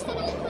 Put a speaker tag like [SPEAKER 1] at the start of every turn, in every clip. [SPEAKER 1] したらいい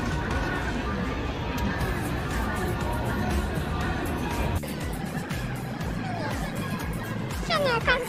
[SPEAKER 2] Tanya,